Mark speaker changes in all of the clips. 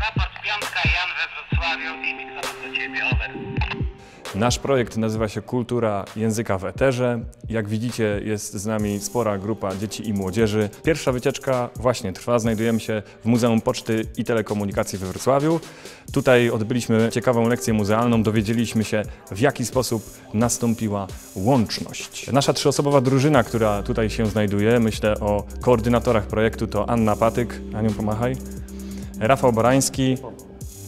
Speaker 1: Raport Piątka, Jan we Wrocławiu i mikrofon do Ciebie, over.
Speaker 2: Nasz projekt nazywa się Kultura Języka w Eterze. Jak widzicie, jest z nami spora grupa dzieci i młodzieży. Pierwsza wycieczka właśnie trwa. Znajdujemy się w Muzeum Poczty i Telekomunikacji we Wrocławiu. Tutaj odbyliśmy ciekawą lekcję muzealną. Dowiedzieliśmy się, w jaki sposób nastąpiła łączność. Nasza trzyosobowa drużyna, która tutaj się znajduje, myślę o koordynatorach projektu, to Anna Patyk. Anią, pomachaj. Rafał Borański,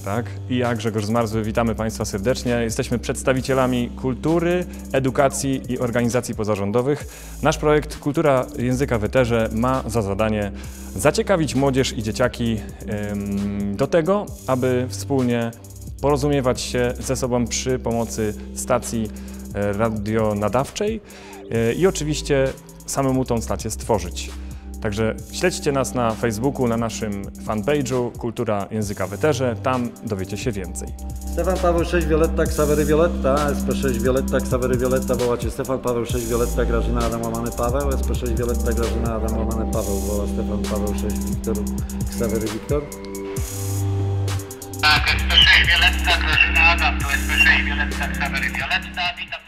Speaker 2: tak, i ja, Grzegorz Zmarzły, witamy Państwa serdecznie. Jesteśmy przedstawicielami kultury, edukacji i organizacji pozarządowych. Nasz projekt Kultura Języka w Eterze ma za zadanie zaciekawić młodzież i dzieciaki em, do tego, aby wspólnie porozumiewać się ze sobą przy pomocy stacji e, radionadawczej e, i oczywiście samemu tą stację stworzyć. Także śledźcie nas na Facebooku, na naszym fanpage'u Kultura Języka w Eterze, tam dowiecie się więcej.
Speaker 3: Stefan Paweł 6 Violetta, Ksawery Violetta, SP6 Violetta, Ksawery Violetta, wołacie Stefan Paweł 6 Violetta, Grażyna Adam łamany Paweł, SP6 Violetta, Grażyna Adam łamany Paweł, woła Stefan Paweł 6 Wiktor, Ksawery Wiktor.
Speaker 1: Tak, SP6 Violetta, Grażyna Adam, to SP6 Violetta Ksawery Violetta, witam.